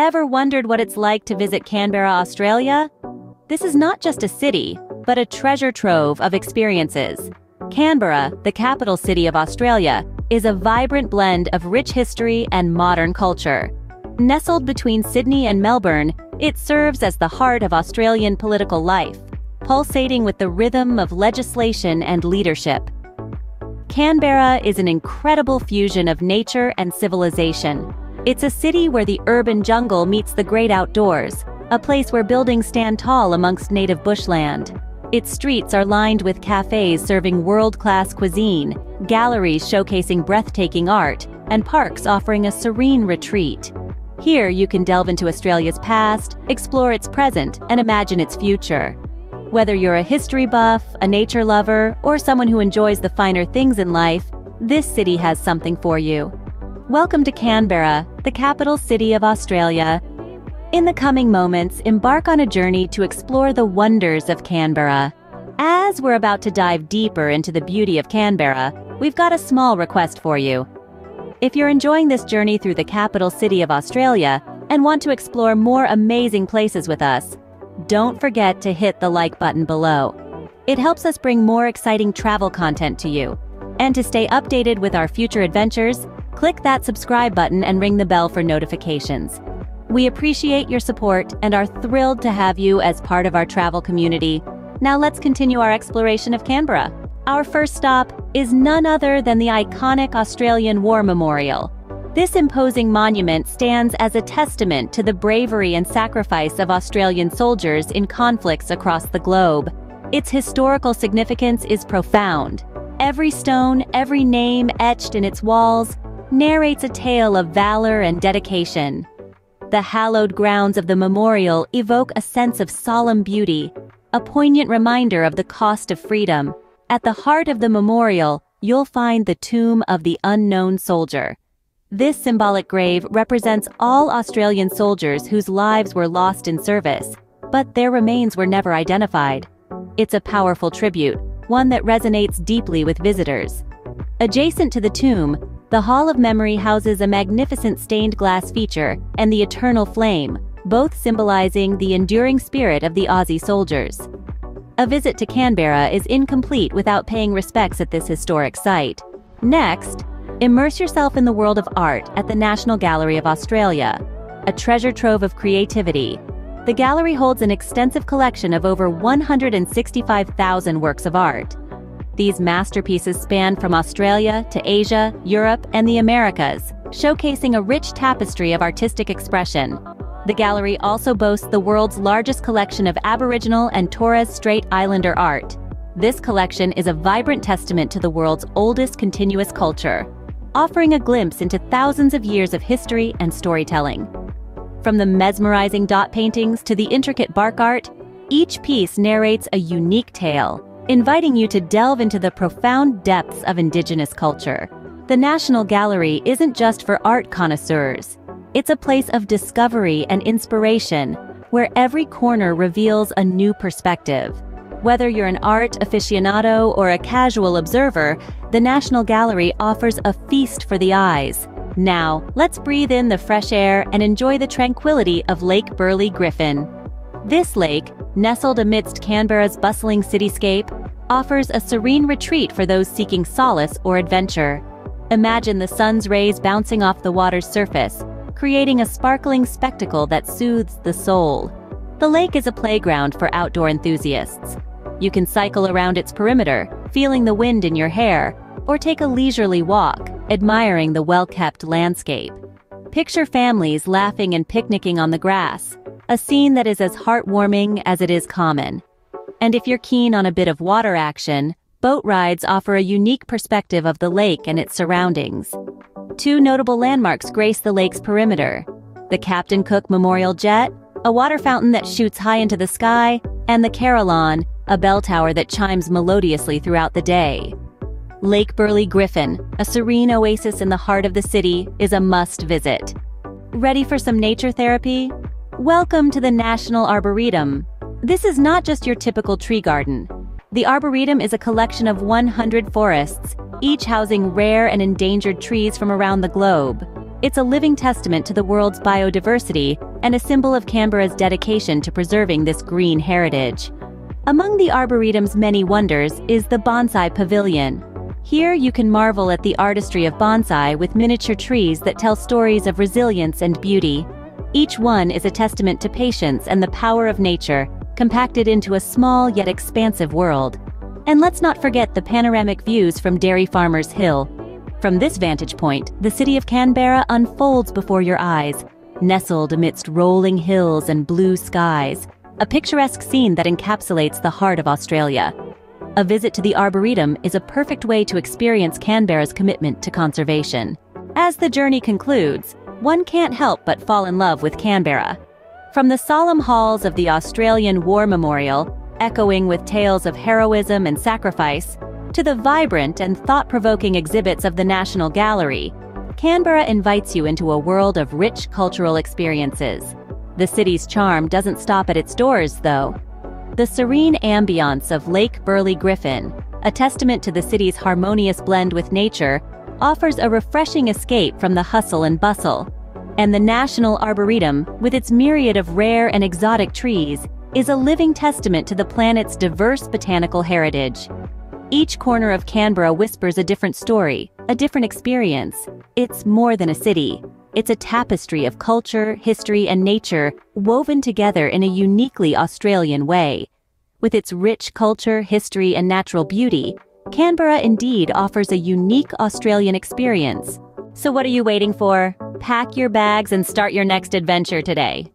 Ever wondered what it's like to visit Canberra, Australia? This is not just a city, but a treasure trove of experiences. Canberra, the capital city of Australia, is a vibrant blend of rich history and modern culture. Nestled between Sydney and Melbourne, it serves as the heart of Australian political life, pulsating with the rhythm of legislation and leadership. Canberra is an incredible fusion of nature and civilization. It's a city where the urban jungle meets the great outdoors, a place where buildings stand tall amongst native bushland. Its streets are lined with cafes serving world-class cuisine, galleries showcasing breathtaking art, and parks offering a serene retreat. Here you can delve into Australia's past, explore its present, and imagine its future. Whether you're a history buff, a nature lover, or someone who enjoys the finer things in life, this city has something for you. Welcome to Canberra, the capital city of Australia. In the coming moments, embark on a journey to explore the wonders of Canberra. As we're about to dive deeper into the beauty of Canberra, we've got a small request for you. If you're enjoying this journey through the capital city of Australia and want to explore more amazing places with us, don't forget to hit the like button below. It helps us bring more exciting travel content to you. And to stay updated with our future adventures, click that subscribe button and ring the bell for notifications. We appreciate your support and are thrilled to have you as part of our travel community. Now let's continue our exploration of Canberra. Our first stop is none other than the iconic Australian War Memorial. This imposing monument stands as a testament to the bravery and sacrifice of Australian soldiers in conflicts across the globe. Its historical significance is profound. Every stone, every name etched in its walls, narrates a tale of valor and dedication. The hallowed grounds of the memorial evoke a sense of solemn beauty, a poignant reminder of the cost of freedom. At the heart of the memorial, you'll find the tomb of the unknown soldier. This symbolic grave represents all Australian soldiers whose lives were lost in service, but their remains were never identified. It's a powerful tribute, one that resonates deeply with visitors. Adjacent to the tomb, the Hall of Memory houses a magnificent stained glass feature and the Eternal Flame, both symbolizing the enduring spirit of the Aussie soldiers. A visit to Canberra is incomplete without paying respects at this historic site. Next, immerse yourself in the world of art at the National Gallery of Australia, a treasure trove of creativity. The gallery holds an extensive collection of over 165,000 works of art, these masterpieces span from Australia to Asia, Europe, and the Americas, showcasing a rich tapestry of artistic expression. The gallery also boasts the world's largest collection of Aboriginal and Torres Strait Islander art. This collection is a vibrant testament to the world's oldest continuous culture, offering a glimpse into thousands of years of history and storytelling. From the mesmerizing dot paintings to the intricate bark art, each piece narrates a unique tale, inviting you to delve into the profound depths of Indigenous culture. The National Gallery isn't just for art connoisseurs. It's a place of discovery and inspiration, where every corner reveals a new perspective. Whether you're an art aficionado or a casual observer, the National Gallery offers a feast for the eyes. Now, let's breathe in the fresh air and enjoy the tranquility of Lake Burley Griffin. This lake, nestled amidst Canberra's bustling cityscape, offers a serene retreat for those seeking solace or adventure. Imagine the sun's rays bouncing off the water's surface, creating a sparkling spectacle that soothes the soul. The lake is a playground for outdoor enthusiasts. You can cycle around its perimeter, feeling the wind in your hair, or take a leisurely walk, admiring the well-kept landscape. Picture families laughing and picnicking on the grass, a scene that is as heartwarming as it is common. And if you're keen on a bit of water action, boat rides offer a unique perspective of the lake and its surroundings. Two notable landmarks grace the lake's perimeter. The Captain Cook Memorial Jet, a water fountain that shoots high into the sky, and the Carillon, a bell tower that chimes melodiously throughout the day. Lake Burley Griffin, a serene oasis in the heart of the city, is a must visit. Ready for some nature therapy? Welcome to the National Arboretum, this is not just your typical tree garden. The Arboretum is a collection of 100 forests, each housing rare and endangered trees from around the globe. It's a living testament to the world's biodiversity, and a symbol of Canberra's dedication to preserving this green heritage. Among the Arboretum's many wonders is the Bonsai Pavilion. Here you can marvel at the artistry of bonsai with miniature trees that tell stories of resilience and beauty. Each one is a testament to patience and the power of nature, compacted into a small yet expansive world. And let's not forget the panoramic views from Dairy Farmers Hill. From this vantage point, the city of Canberra unfolds before your eyes, nestled amidst rolling hills and blue skies, a picturesque scene that encapsulates the heart of Australia. A visit to the Arboretum is a perfect way to experience Canberra's commitment to conservation. As the journey concludes, one can't help but fall in love with Canberra. From the solemn halls of the Australian War Memorial, echoing with tales of heroism and sacrifice, to the vibrant and thought-provoking exhibits of the National Gallery, Canberra invites you into a world of rich cultural experiences. The city's charm doesn't stop at its doors, though. The serene ambiance of Lake Burley Griffin, a testament to the city's harmonious blend with nature, offers a refreshing escape from the hustle and bustle. And the National Arboretum, with its myriad of rare and exotic trees, is a living testament to the planet's diverse botanical heritage. Each corner of Canberra whispers a different story, a different experience. It's more than a city. It's a tapestry of culture, history, and nature woven together in a uniquely Australian way. With its rich culture, history, and natural beauty, Canberra indeed offers a unique Australian experience. So what are you waiting for? Pack your bags and start your next adventure today.